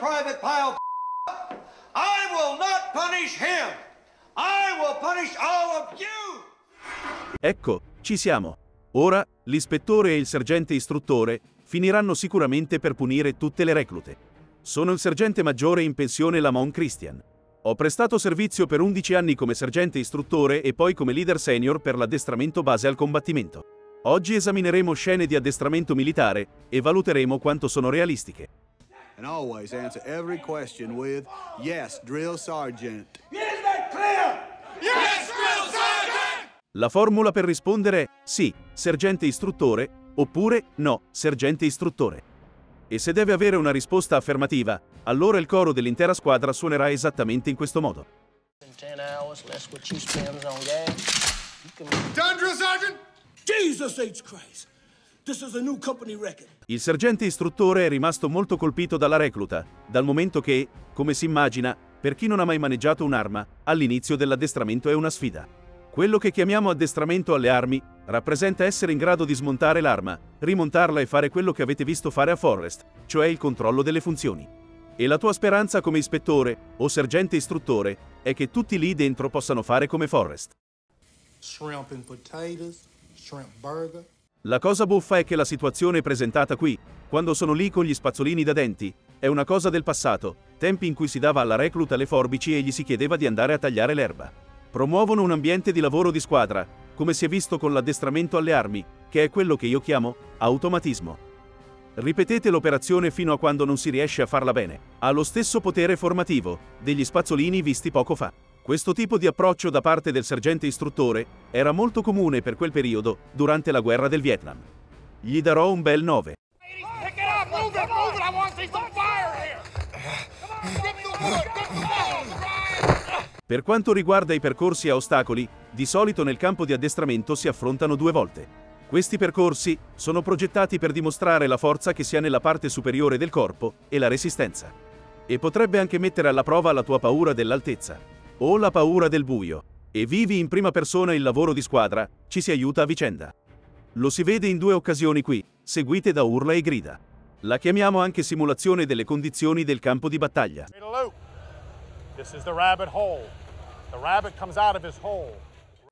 private pile I will not punish him. I will punish all of you. Ecco, ci siamo. Ora, l'ispettore e il sergente istruttore finiranno sicuramente per punire tutte le reclute. Sono il sergente maggiore in pensione Lamont Christian. Ho prestato servizio per 11 anni come sergente istruttore e poi come leader senior per l'addestramento base al combattimento. Oggi esamineremo scene di addestramento militare e valuteremo quanto sono realistiche. And always answer every question with, yes, drill sergeant. Is that clear? Yes, drill sergeant. La formula per rispondere è sì, sergente istruttore, oppure no, sergente istruttore. E se deve avere una risposta affermativa, allora il coro dell'intera squadra suonerà esattamente in questo modo. In 10 hours, less what you spend on gas. You can Done, drill sergeant. Jesus H. Christ. Il sergente istruttore è rimasto molto colpito dalla recluta, dal momento che, come si immagina, per chi non ha mai maneggiato un'arma, all'inizio dell'addestramento è una sfida. Quello che chiamiamo addestramento alle armi rappresenta essere in grado di smontare l'arma, rimontarla e fare quello che avete visto fare a Forrest, cioè il controllo delle funzioni. E la tua speranza come ispettore o sergente istruttore è che tutti lì dentro possano fare come Forrest. Shrimp and potatoes, shrimp burger. La cosa buffa è che la situazione presentata qui, quando sono lì con gli spazzolini da denti, è una cosa del passato, tempi in cui si dava alla recluta le forbici e gli si chiedeva di andare a tagliare l'erba. Promuovono un ambiente di lavoro di squadra, come si è visto con l'addestramento alle armi, che è quello che io chiamo automatismo. Ripetete l'operazione fino a quando non si riesce a farla bene. Ha lo stesso potere formativo degli spazzolini visti poco fa. Questo tipo di approccio da parte del sergente istruttore era molto comune per quel periodo durante la guerra del Vietnam. Gli darò un bel 9. Pick it up! Move it! Move it! I want to see some fire here! Come on! Get the wood! Get the wood! Per quanto riguarda i percorsi a ostacoli, di solito nel campo di addestramento si affrontano due volte. Questi percorsi sono progettati per dimostrare la forza che si ha nella parte superiore del corpo e la resistenza. E potrebbe anche mettere alla prova la tua paura dell'altezza o la paura del buio. E vivi in prima persona il lavoro di squadra, ci si aiuta a vicenda. Lo si vede in due occasioni qui, seguite da urla e grida. La chiamiamo anche simulazione delle condizioni del campo di battaglia.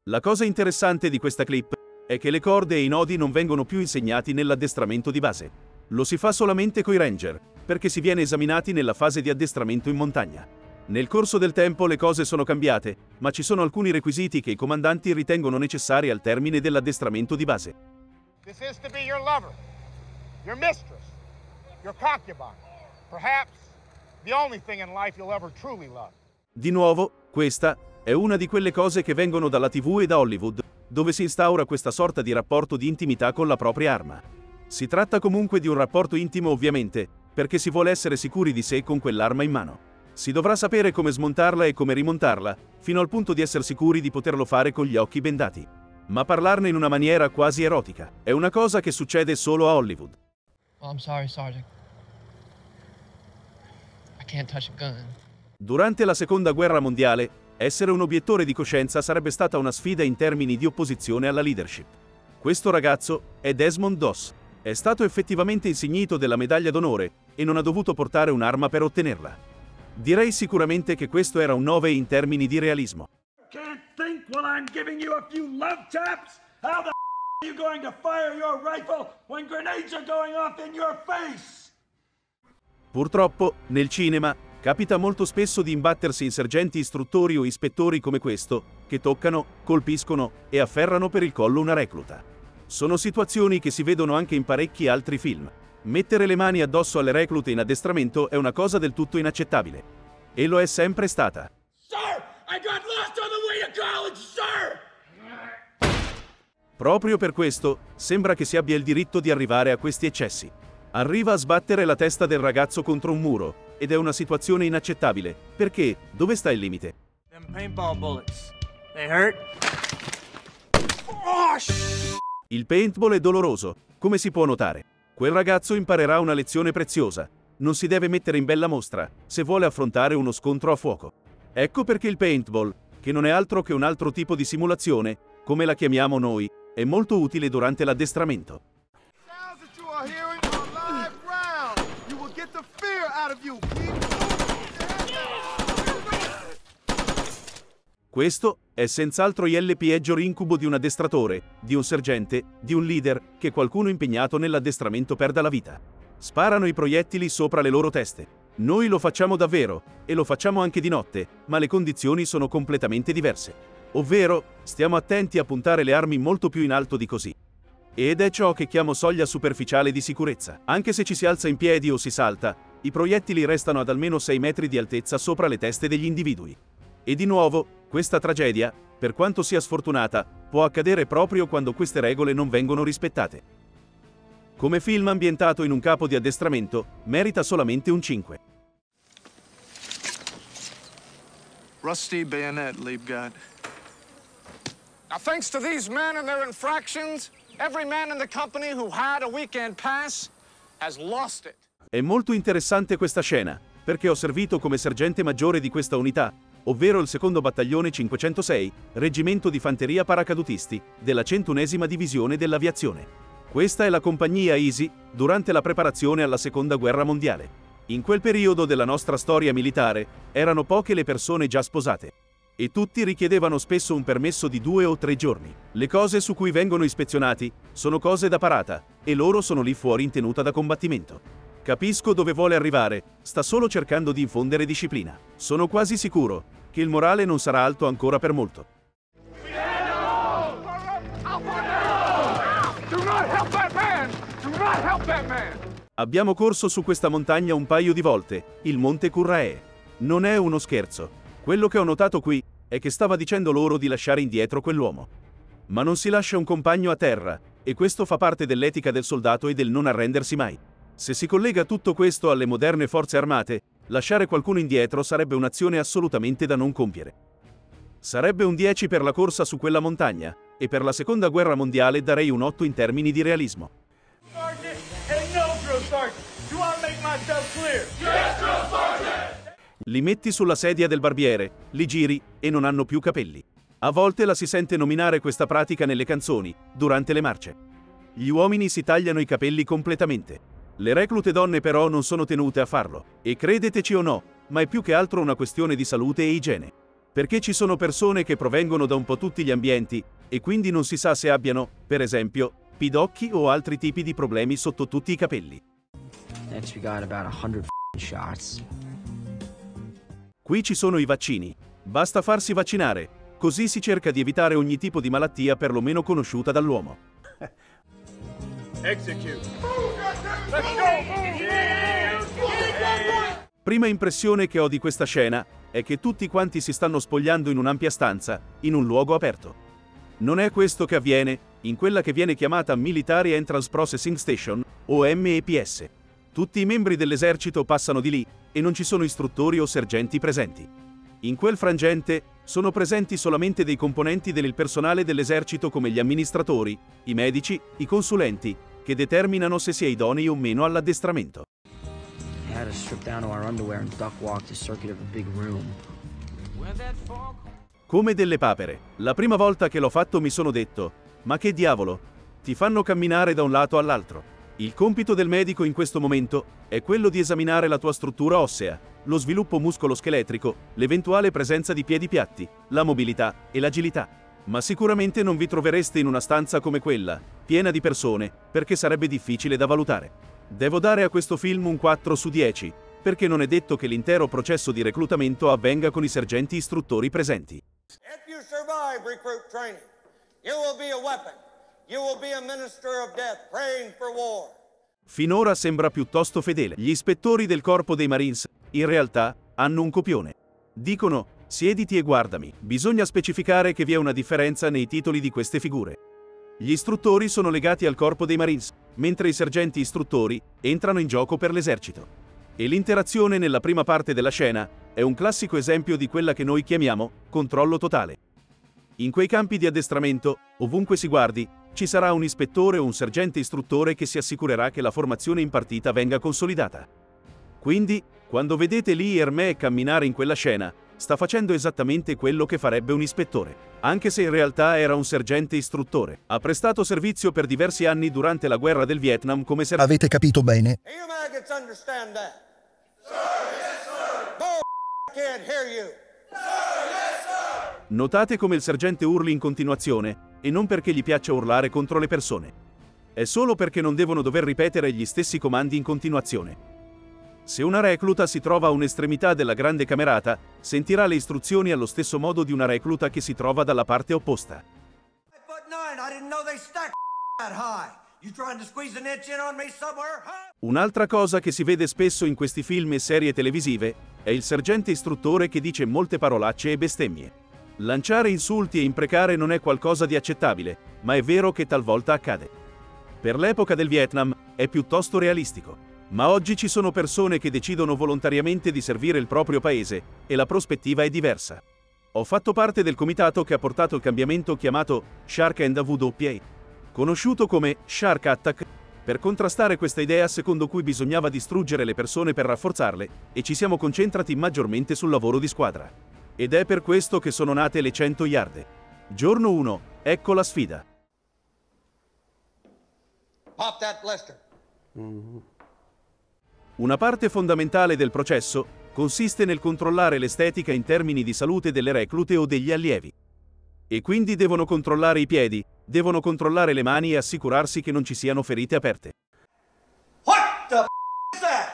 La cosa interessante di questa clip è che le corde e i nodi non vengono più insegnati nell'addestramento di base. Lo si fa solamente coi ranger, perché si viene esaminati nella fase di addestramento in montagna. Nel corso del tempo le cose sono cambiate, ma ci sono alcuni requisiti che i comandanti ritengono necessari al termine dell'addestramento di base. This is to be your lover, your mistress, your concubine. Perhaps the only thing in life you'll ever truly love. Di nuovo, questa è una di quelle cose che vengono dalla TV e da Hollywood, dove si instaura questa sorta di rapporto di intimità con la propria arma. Si tratta comunque di un rapporto intimo ovviamente, perché si vuole essere sicuri di sé con quell'arma in mano. Si dovrà sapere come smontarla e come rimontarla, fino al punto di essere sicuri di poterlo fare con gli occhi bendati. Ma parlarne in una maniera quasi erotica è una cosa che succede solo a Hollywood. Oh, I'm sorry, Sergeant. I can't touch a gun. Durante la seconda guerra mondiale, essere un obiettore di coscienza sarebbe stata una sfida in termini di opposizione alla leadership. Questo ragazzo è Desmond Doss. È stato effettivamente insignito della medaglia d'onore e non ha dovuto portare un'arma per ottenerla. Direi sicuramente che questo era un 9 in termini di realismo. Can't think while I'm giving you a few love taps? How the are you going to fire your rifle when grenades are going off in your face? Purtroppo, nel cinema, capita molto spesso di imbattersi in sergenti istruttori o ispettori come questo, che toccano, colpiscono e afferrano per il collo una recluta. Sono situazioni che si vedono anche in parecchi altri film. Mettere le mani addosso alle reclute in addestramento è una cosa del tutto inaccettabile. E lo è sempre stata. Sir, I got lost on the way to college, sir! Proprio per questo, sembra che si abbia il diritto di arrivare a questi eccessi. Arriva a sbattere la testa del ragazzo contro un muro, ed è una situazione inaccettabile, perché dove sta il limite? Hurt? Il paintball è doloroso, come si può notare. Quel ragazzo imparerà una lezione preziosa. Non si deve mettere in bella mostra, se vuole affrontare uno scontro a fuoco. Ecco perché il paintball, che non è altro che un altro tipo di simulazione, come la chiamiamo noi, è molto utile durante l'addestramento. Sounds that you are hearing are live round. You will get the fear out out of you. Questo è senz'altro il peggior incubo di un addestratore, di un sergente, di un leader, che qualcuno impegnato nell'addestramento perda la vita. Sparano i proiettili sopra le loro teste. Noi lo facciamo davvero, e lo facciamo anche di notte, ma le condizioni sono completamente diverse. Ovvero, stiamo attenti a puntare le armi molto più in alto di così. Ed è ciò che chiamo soglia superficiale di sicurezza. Anche se ci si alza in piedi o si salta, i proiettili restano ad almeno 6 metri di altezza sopra le teste degli individui. E di nuovo, questa tragedia, per quanto sia sfortunata, può accadere proprio quando queste regole non vengono rispettate. Come film ambientato in un capo di addestramento, merita solamente un 5. Rusty bayonet, Liebgott. Now, thanks to these men and their infractions, every man in the company who had a weekend pass has lost it. È molto interessante questa scena, perché ho servito come sergente maggiore di questa unità, ovvero il secondo battaglione 506, reggimento di fanteria paracadutisti, della 101esima divisione dell'aviazione. Questa è la compagnia Easy durante la preparazione alla seconda guerra mondiale. In quel periodo della nostra storia militare erano poche le persone già sposate. E tutti richiedevano spesso un permesso di due o tre giorni. Le cose su cui vengono ispezionati sono cose da parata, e loro sono lì fuori in tenuta da combattimento. Capisco dove vuole arrivare, sta solo cercando di infondere disciplina. Sono quasi sicuro che il morale non sarà alto ancora per molto. Abbiamo corso su questa montagna un paio di volte, il Monte Currae. Non è uno scherzo. Quello che ho notato qui è che stava dicendo loro di lasciare indietro quell'uomo. Ma non si lascia un compagno a terra, e questo fa parte dell'etica del soldato e del non arrendersi mai. Se si collega tutto questo alle moderne forze armate, lasciare qualcuno indietro sarebbe un'azione assolutamente da non compiere. Sarebbe un 10 per la corsa su quella montagna, e per la seconda guerra mondiale darei un 8 in termini di realismo. Li metti sulla sedia del barbiere, li giri e non hanno più capelli. A volte la si sente nominare questa pratica nelle canzoni, durante le marce. Gli uomini si tagliano i capelli completamente. Le reclute donne però non sono tenute a farlo, e credeteci o no, ma è più che altro una questione di salute e igiene. Perché ci sono persone che provengono da un po' tutti gli ambienti, e quindi non si sa se abbiano, per esempio, pidocchi o altri tipi di problemi sotto tutti i capelli. Next we got about 100 shots. Qui ci sono i vaccini. Basta farsi vaccinare, così si cerca di evitare ogni tipo di malattia perlomeno conosciuta dall'uomo. Execute. Prima impressione che ho di questa scena è che tutti quanti si stanno spogliando in un'ampia stanza, in un luogo aperto. Non è questo che avviene in quella che viene chiamata Military Entrance Processing Station, o MEPS. Tutti i membri dell'esercito passano di lì e non ci sono istruttori o sergenti presenti. In quel frangente sono presenti solamente dei componenti del personale dell'esercito come gli amministratori, i medici, i consulenti, che determinano se si è idonei o meno all'addestramento. Come delle papere. La prima volta che l'ho fatto mi sono detto, ma che diavolo, ti fanno camminare da un lato all'altro. Il compito del medico in questo momento è quello di esaminare la tua struttura ossea, lo sviluppo muscolo-scheletrico, l'eventuale presenza di piedi piatti, la mobilità e l'agilità ma sicuramente non vi trovereste in una stanza come quella, piena di persone, perché sarebbe difficile da valutare. Devo dare a questo film un 4 su 10, perché non è detto che l'intero processo di reclutamento avvenga con i sergenti istruttori presenti. If you survive recruit training, you will be a weapon. You will be a minister of death praying for war. Finora sembra piuttosto fedele. Gli ispettori del corpo dei Marines, in realtà, hanno un copione. Dicono, Siediti e guardami. Bisogna specificare che vi è una differenza nei titoli di queste figure. Gli istruttori sono legati al corpo dei Marines, mentre i sergenti istruttori entrano in gioco per l'esercito. E l'interazione nella prima parte della scena è un classico esempio di quella che noi chiamiamo controllo totale. In quei campi di addestramento, ovunque si guardi, ci sarà un ispettore o un sergente istruttore che si assicurerà che la formazione impartita venga consolidata. Quindi, quando vedete lì Hermé camminare in quella scena, sta facendo esattamente quello che farebbe un ispettore. Anche se in realtà era un sergente istruttore. Ha prestato servizio per diversi anni durante la guerra del Vietnam come sergente. Avete capito bene? Notate come il sergente urli in continuazione, e non perché gli piaccia urlare contro le persone. È solo perché non devono dover ripetere gli stessi comandi in continuazione. Se una recluta si trova a un'estremità della grande camerata, sentirà le istruzioni allo stesso modo di una recluta che si trova dalla parte opposta. Un'altra cosa che si vede spesso in questi film e serie televisive è il sergente istruttore che dice molte parolacce e bestemmie. Lanciare insulti e imprecare non è qualcosa di accettabile, ma è vero che talvolta accade. Per l'epoca del Vietnam è piuttosto realistico, ma oggi ci sono persone che decidono volontariamente di servire il proprio paese e la prospettiva è diversa. Ho fatto parte del comitato che ha portato il cambiamento chiamato Shark and WPA, conosciuto come Shark Attack, per contrastare questa idea secondo cui bisognava distruggere le persone per rafforzarle, e ci siamo concentrati maggiormente sul lavoro di squadra. Ed è per questo che sono nate le 100 yarde. Giorno 1, ecco la sfida. Pop that blister. Una parte fondamentale del processo consiste nel controllare l'estetica in termini di salute delle reclute o degli allievi. E quindi devono controllare i piedi, devono controllare le mani e assicurarsi che non ci siano ferite aperte. What the f is that?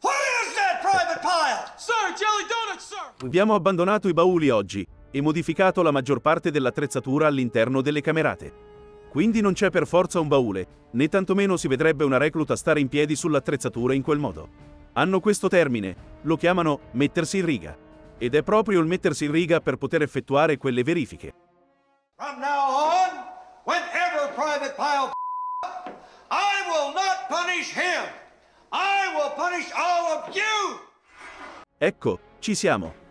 What is that, Private Pile? Sir, jelly donuts, sir! Abbiamo abbandonato i bauli oggi e modificato la maggior parte dell'attrezzatura all'interno delle camerate. Quindi non c'è per forza un baule, né tantomeno si vedrebbe una recluta stare in piedi sull'attrezzatura in quel modo. Hanno questo termine, lo chiamano mettersi in riga. Ed è proprio il mettersi in riga per poter effettuare quelle verifiche. From now on, whenever Private Pile I will not punish him. I will punish all of you. Ecco, ci siamo.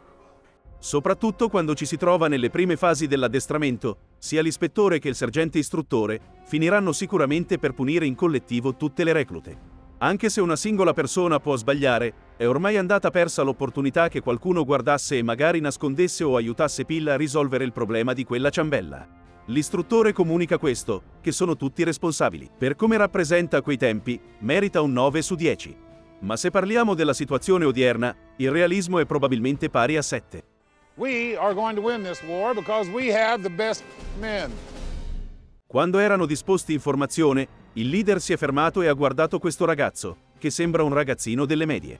Soprattutto quando ci si trova nelle prime fasi dell'addestramento, sia l'ispettore che il sergente istruttore finiranno sicuramente per punire in collettivo tutte le reclute. Anche se una singola persona può sbagliare, è ormai andata persa l'opportunità che qualcuno guardasse e magari nascondesse o aiutasse Pill a risolvere il problema di quella ciambella. L'istruttore comunica questo, che sono tutti responsabili. Per come rappresenta quei tempi, merita un 9 su 10. Ma se parliamo della situazione odierna, il realismo è probabilmente pari a 7. We are going to win this war because we have the best men. Quando erano disposti in formazione, il leader si è fermato e ha guardato questo ragazzo, che sembra un ragazzino delle medie.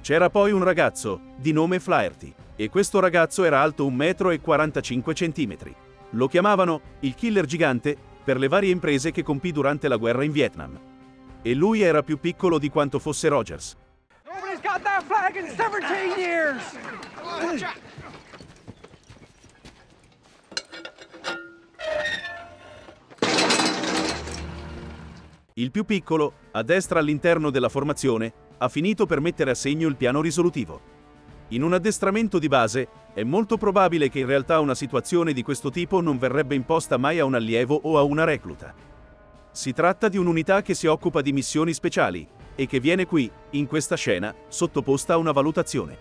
C'era poi un ragazzo, di nome Flaherty, e questo ragazzo era alto 1,45 m. Lo chiamavano il killer gigante per le varie imprese che compì durante la guerra in Vietnam. E lui era più piccolo di quanto fosse Rogers. Nobody's got that flag in 17 years! Il più piccolo, a destra all'interno della formazione, ha finito per mettere a segno il piano risolutivo. In un addestramento di base, è molto probabile che in realtà una situazione di questo tipo non verrebbe imposta mai a un allievo o a una recluta. Si tratta di un'unità che si occupa di missioni speciali e che viene qui, in questa scena, sottoposta a una valutazione.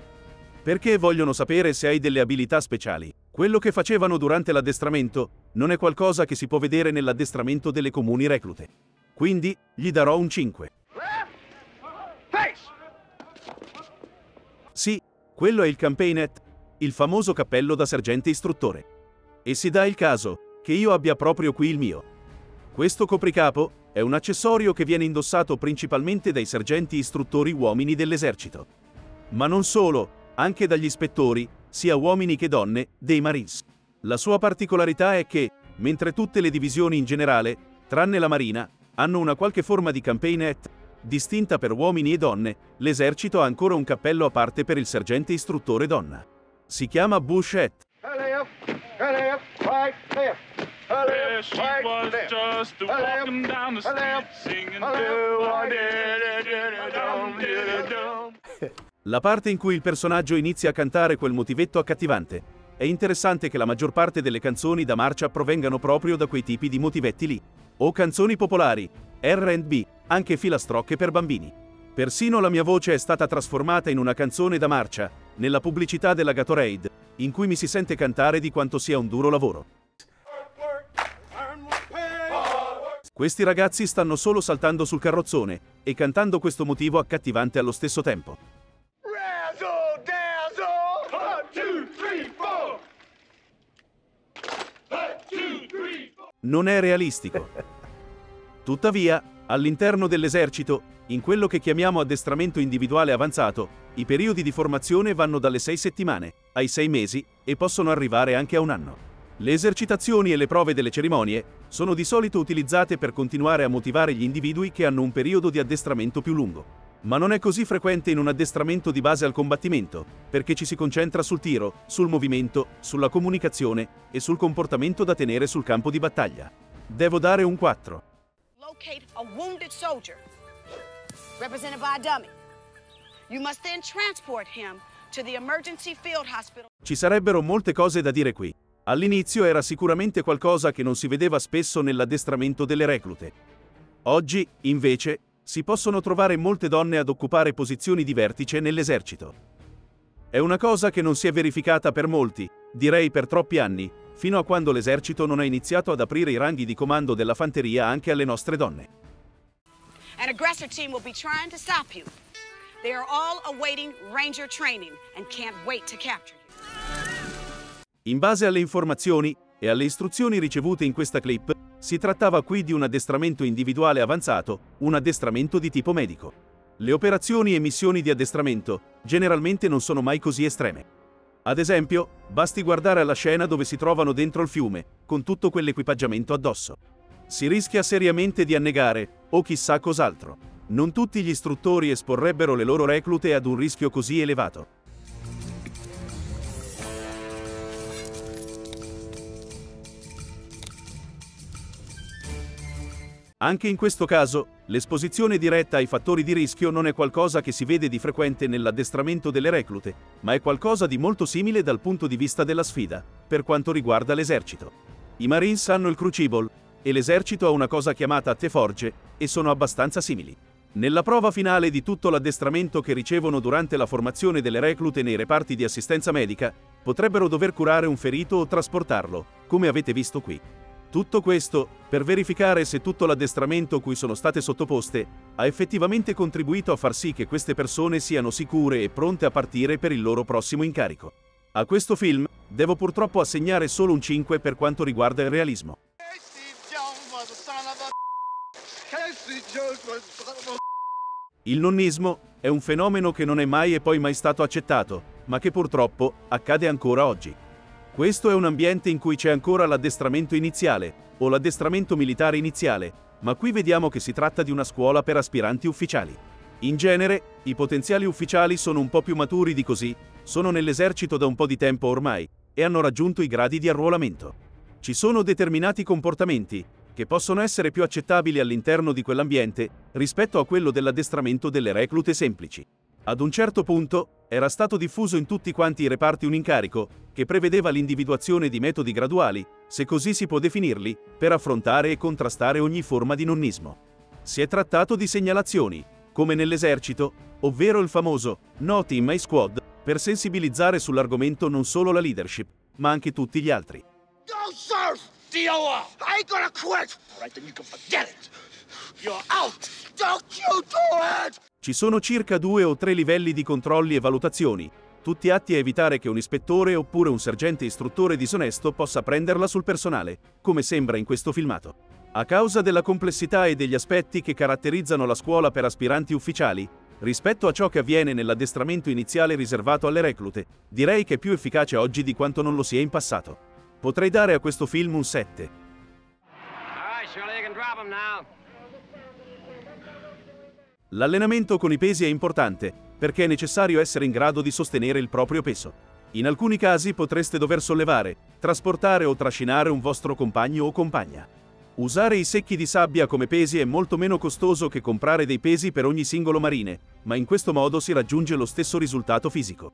Perché vogliono sapere se hai delle abilità speciali. Quello che facevano durante l'addestramento non è qualcosa che si può vedere nell'addestramento delle comuni reclute. Quindi gli darò un 5. Sì, quello è il campaignet, il famoso cappello da sergente istruttore. E si dà il caso che io abbia proprio qui il mio. Questo copricapo è un accessorio che viene indossato principalmente dai sergenti istruttori uomini dell'esercito. Ma non solo, anche dagli ispettori, sia uomini che donne, dei Marines. La sua particolarità è che, mentre tutte le divisioni in generale, tranne la Marina, hanno una qualche forma di campaignet, distinta per uomini e donne, l'esercito ha ancora un cappello a parte per il sergente istruttore donna. Si chiama Bush Hat. There she was just walking down the street singing do-a-dee-dee-dee-dee-dum-dee-dee-dum. La parte in cui il personaggio inizia a cantare quel motivetto accattivante. È interessante che la maggior parte delle canzoni da marcia provengano proprio da quei tipi di motivetti lì. O canzoni popolari, R&B, anche filastrocche per bambini. Persino la mia voce è stata trasformata in una canzone da marcia, nella pubblicità della Gatorade, in cui mi si sente cantare di quanto sia un duro lavoro. Questi ragazzi stanno solo saltando sul carrozzone e cantando questo motivo accattivante allo stesso tempo. Non è realistico. Tuttavia, all'interno dell'esercito, in quello che chiamiamo addestramento individuale avanzato, i periodi di formazione vanno dalle 6 settimane ai 6 mesi e possono arrivare anche a un anno. Le esercitazioni e le prove delle cerimonie sono di solito utilizzate per continuare a motivare gli individui che hanno un periodo di addestramento più lungo. Ma non è così frequente in un addestramento di base al combattimento, perché ci si concentra sul tiro, sul movimento, sulla comunicazione e sul comportamento da tenere sul campo di battaglia. Devo dare un 4. Locate a wounded soldier, represented by a dummy. You must then transport him to the emergency field hospital. Ci sarebbero molte cose da dire qui. All'inizio era sicuramente qualcosa che non si vedeva spesso nell'addestramento delle reclute. Oggi, invece, si possono trovare molte donne ad occupare posizioni di vertice nell'esercito. È una cosa che non si è verificata per molti, direi per troppi anni, fino a quando l'esercito non ha iniziato ad aprire i ranghi di comando della fanteria anche alle nostre donne. An aggressor team will be trying to stop you. They are all awaiting ranger training and can't wait to capture you. In base alle informazioni e alle istruzioni ricevute in questa clip, si trattava qui di un addestramento individuale avanzato, un addestramento di tipo medico. Le operazioni e missioni di addestramento generalmente non sono mai così estreme. Ad esempio, basti guardare alla scena dove si trovano dentro il fiume, con tutto quell'equipaggiamento addosso. Si rischia seriamente di annegare, o chissà cos'altro. Non tutti gli istruttori esporrebbero le loro reclute ad un rischio così elevato. Anche in questo caso, l'esposizione diretta ai fattori di rischio non è qualcosa che si vede di frequente nell'addestramento delle reclute, ma è qualcosa di molto simile dal punto di vista della sfida, per quanto riguarda l'esercito. I Marines hanno il Crucible, e l'esercito ha una cosa chiamata Teforge, e sono abbastanza simili. Nella prova finale di tutto l'addestramento che ricevono durante la formazione delle reclute nei reparti di assistenza medica, potrebbero dover curare un ferito o trasportarlo, come avete visto qui. Tutto questo per verificare se tutto l'addestramento cui sono state sottoposte ha effettivamente contribuito a far sì che queste persone siano sicure e pronte a partire per il loro prossimo incarico. A questo film devo purtroppo assegnare solo un 5 per quanto riguarda il realismo. Il nonnismo è un fenomeno che non è mai e poi mai stato accettato, ma che purtroppo accade ancora oggi. Questo è un ambiente in cui c'è ancora l'addestramento iniziale, o l'addestramento militare iniziale, ma qui vediamo che si tratta di una scuola per aspiranti ufficiali. In genere, i potenziali ufficiali sono un po' più maturi di così, sono nell'esercito da un po' di tempo ormai, e hanno raggiunto i gradi di arruolamento. Ci sono determinati comportamenti, che possono essere più accettabili all'interno di quell'ambiente, rispetto a quello dell'addestramento delle reclute semplici. Ad un certo punto, era stato diffuso in tutti quanti i reparti un incarico, che prevedeva l'individuazione di metodi graduali, se così si può definirli, per affrontare e contrastare ogni forma di nonnismo. Si è trattato di segnalazioni, come nell'esercito, ovvero il famoso No Team My Squad, per sensibilizzare sull'argomento non solo la leadership, ma anche tutti gli altri. No, sir! DOA! I ain't quit! All right, then you can forget! You're out! Don't you do it! Ci sono circa due o tre livelli di controlli e valutazioni, tutti atti a evitare che un ispettore oppure un sergente istruttore disonesto possa prenderla sul personale, come sembra in questo filmato. A causa della complessità e degli aspetti che caratterizzano la scuola per aspiranti ufficiali, rispetto a ciò che avviene nell'addestramento iniziale riservato alle reclute, direi che è più efficace oggi di quanto non lo sia in passato. Potrei dare a questo film un 7. All right, Shirley, you can drop him now. L'allenamento con i pesi è importante, perché è necessario essere in grado di sostenere il proprio peso. In alcuni casi potreste dover sollevare, trasportare o trascinare un vostro compagno o compagna. Usare i secchi di sabbia come pesi è molto meno costoso che comprare dei pesi per ogni singolo marine, ma in questo modo si raggiunge lo stesso risultato fisico.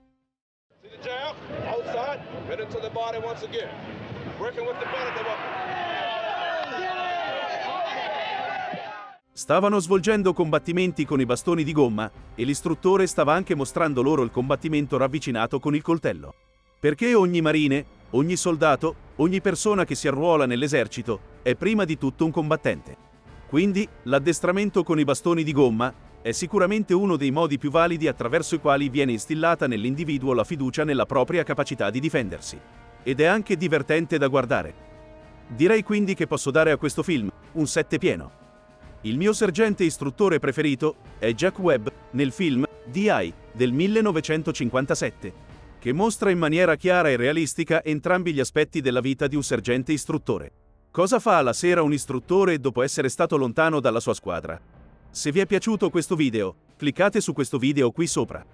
Stavano svolgendo combattimenti con i bastoni di gomma e l'istruttore stava anche mostrando loro il combattimento ravvicinato con il coltello. Perché ogni marine, ogni soldato, ogni persona che si arruola nell'esercito è prima di tutto un combattente. Quindi, l'addestramento con i bastoni di gomma è sicuramente uno dei modi più validi attraverso i quali viene instillata nell'individuo la fiducia nella propria capacità di difendersi. Ed è anche divertente da guardare. Direi quindi che posso dare a questo film un 7 pieno. Il mio sergente istruttore preferito è Jack Webb nel film DI del 1957, che mostra in maniera chiara e realistica entrambi gli aspetti della vita di un sergente istruttore. Cosa fa la sera un istruttore dopo essere stato lontano dalla sua squadra? Se vi è piaciuto questo video, cliccate su questo video qui sopra.